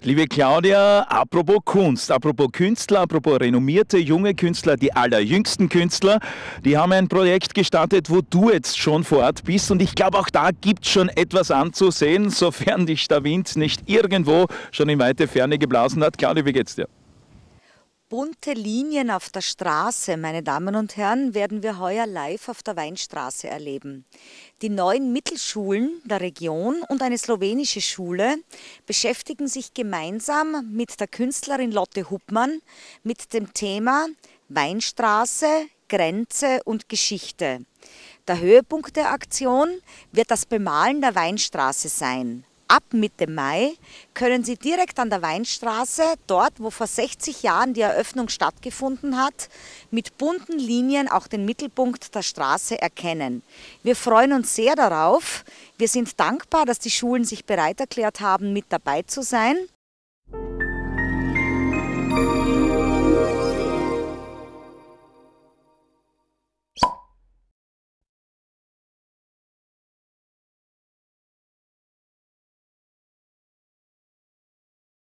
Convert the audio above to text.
Liebe Claudia, apropos Kunst, apropos Künstler, apropos renommierte junge Künstler, die allerjüngsten Künstler, die haben ein Projekt gestartet, wo du jetzt schon vor Ort bist und ich glaube auch da gibt es schon etwas anzusehen, sofern dich der Wind nicht irgendwo schon in weite Ferne geblasen hat. Claudia, wie geht's dir? Bunte Linien auf der Straße, meine Damen und Herren, werden wir heuer live auf der Weinstraße erleben. Die neuen Mittelschulen der Region und eine slowenische Schule beschäftigen sich gemeinsam mit der Künstlerin Lotte Huppmann mit dem Thema Weinstraße, Grenze und Geschichte. Der Höhepunkt der Aktion wird das Bemalen der Weinstraße sein. Ab Mitte Mai können Sie direkt an der Weinstraße, dort wo vor 60 Jahren die Eröffnung stattgefunden hat, mit bunten Linien auch den Mittelpunkt der Straße erkennen. Wir freuen uns sehr darauf. Wir sind dankbar, dass die Schulen sich bereit erklärt haben, mit dabei zu sein.